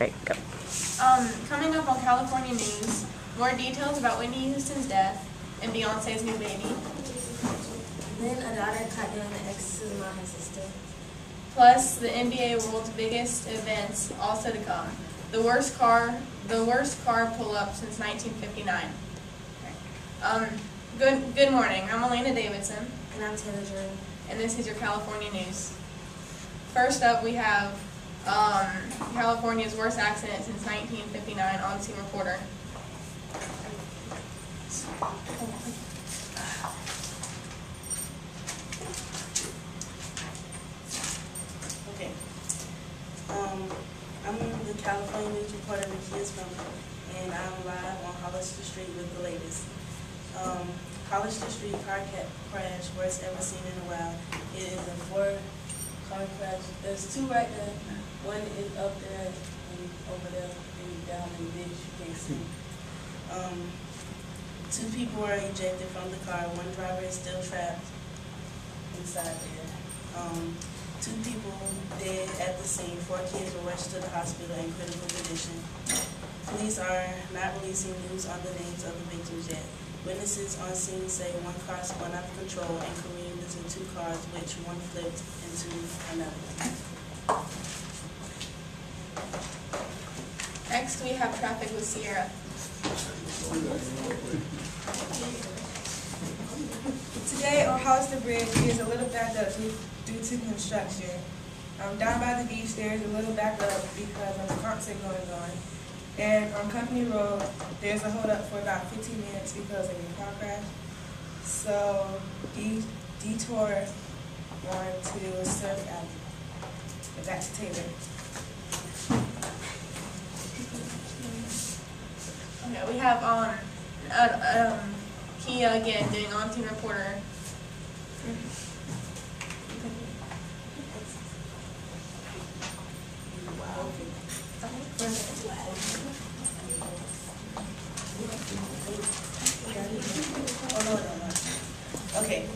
right, go. Um, coming up on California News, more details about Whitney Houston's death and Beyonce's new baby. Then a daughter caught doing the exorcism on her sister. Plus, the NBA world's biggest events also to come. The worst car, the worst car pull-up since 1959. Um, good, good morning. I'm Elena Davidson, And I'm Taylor Jordan. and this is your California news. First up, we have um, California's worst accident since 1959 on-scene reporter. Okay. Um, I'm the California News reporter, Ricky Espino, and I'm live on Hollister Street with the latest. Um, Hollister Street car crash, worst ever seen in a while. It is a four car crash. There's two right there. One is up there and over there, and down in the ditch, you can't see. Um, two people were ejected from the car. One driver is still trapped inside there. Um, two people dead at the scene. Four kids were rushed to the hospital in critical condition. Police are not releasing news on the names of the victims yet. Witnesses on scene say one car spun out of control and careened into two cars, which one flipped into another. We have traffic with Sierra. Today on Hollister Bridge is a little backed up due, due to construction. Um, down by the beach there is a little back up because of the concert going on. And on Company Road, there's a hold up for about 15 minutes because of a car crash. So de- detour on to Surf Avenue. And back to Taylor. Okay, we have um, uh, um, Kia again doing on team reporter. Okay.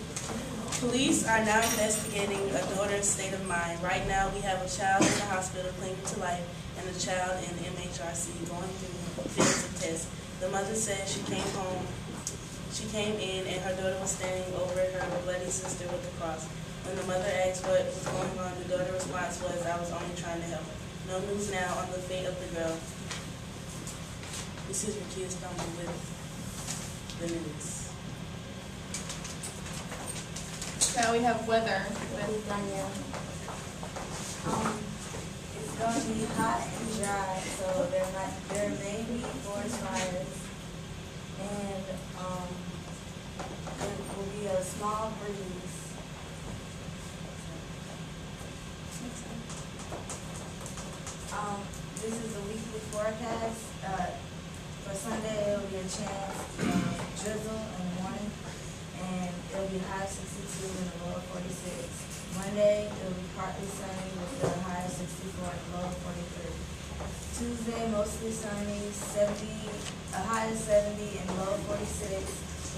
Police are now investigating a daughter's state of mind. Right now, we have a child in the hospital clinging to life and a child in MHRC going through physical tests. The mother said she came home, she came in and her daughter was standing over her bloody sister with the cross. When the mother asked what was going on, the daughter's response was, I was only trying to help. No news now on the fate of the girl. This is Ricky Stumble with the news. Now we have weather with With Danielle. Um, it's gonna be hot and dry, so there might, there may be forest fires. And, um, there will be a small breeze. Um, this is the weekly forecast, uh, for Sunday, it'll be a chance of drizzle in the morning, and it'll be high sixty-two and a low forty-six. Monday, it'll be partly sunny with a high sixty-four and low forty-three. Tuesday, mostly sunny, seventy, a high of seventy and low forty-six.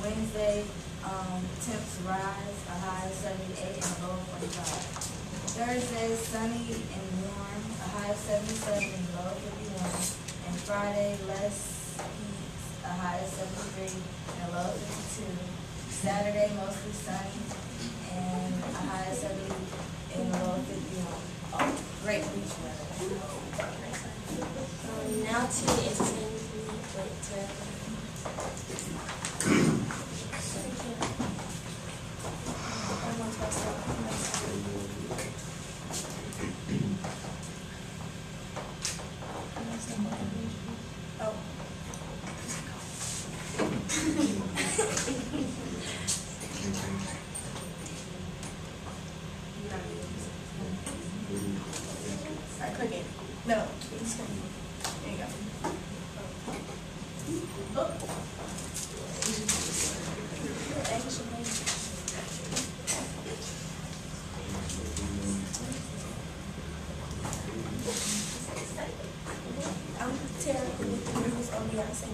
Wednesday, um, temps rise, a high of seventy-eight and low forty-five. Thursday, sunny and warm, a high of seventy-seven and low of fifty-one. And Friday, less heat, a high of seventy-three and low of fifty-two. Saturday, mostly sunny and a high of seventy and low of fifty-one. Great beach weather. Um, now to entertainment with Tara. oh. Alright, click. No, it's gonna- there you go. Oh. I'm Tara with the news on Beyonce.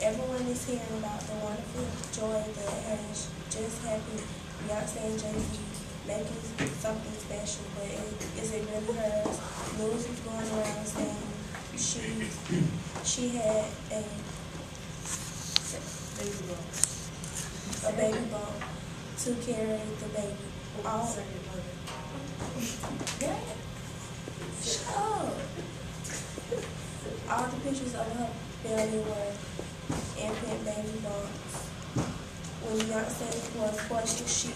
Everyone is hearing about the wonderful joy that has just happened. Beyonce and Jay-Z making something special, but it, is it really hers? News is going around saying she had a Baby bump. a baby bump to carry the baby. All Shut up. Oh. All the pictures of her belly were infant baby bumps. When Beyonce was questioned, she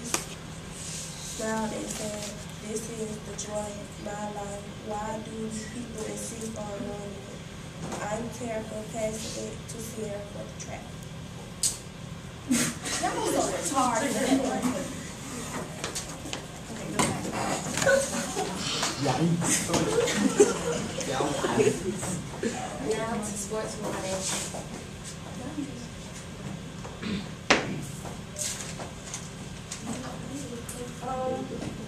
smiled and said, "This is the joy of my life. Why do you people insist on ruining it? I'm Terica, passing it to Sierra for the track." Now to sports morning. Um,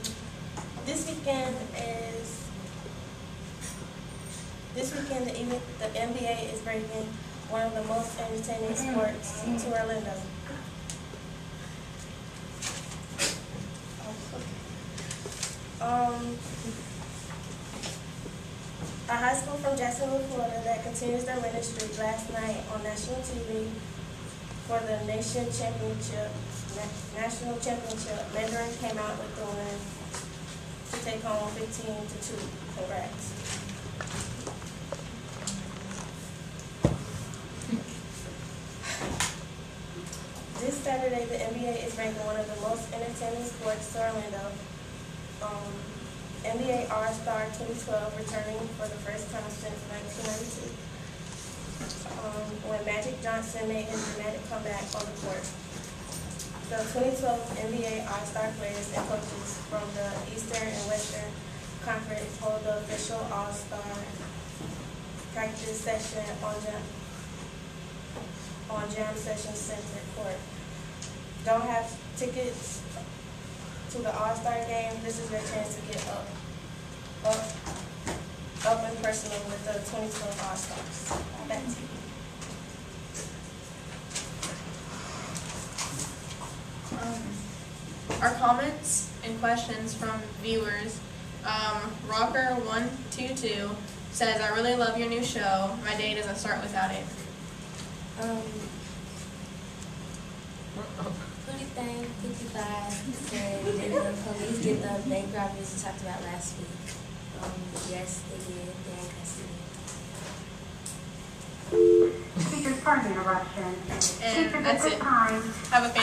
this weekend is, this weekend, the the NBA is bringing one of the most entertaining sports to Orlando. Um, a high school from Jacksonville, Florida that continues their winning streak last night on national TV for the nation championship, na- national championship. Mandarin came out with the win take home fifteen to two. Congrats. This Saturday, the NBA is ranking one of the most entertaining sports to Orlando. Um, NBA All-Star 2012 returning for the first time since 1992. Um, when Magic Johnson made his dramatic comeback on the court. The 2012 NBA All-Star players and coaches from the Eastern and Western Conference hold the official All-Star practice session on Jam, on Jam Session Center Court. Don't have tickets to the All-Star game, this is your chance to get up, up, up and personal with the 2012 All-Stars. Back to you. Um, Our comments and questions from viewers. Um, Rocker122 says, I really love your new show. My day doesn't start without it. Um, Pretty Thing 55 said, did the police get the bank robberies we talked about last week? Um, yes, they did. They're in custody. Speakers, pardon the interruption. And that's it. time, Have a fantastic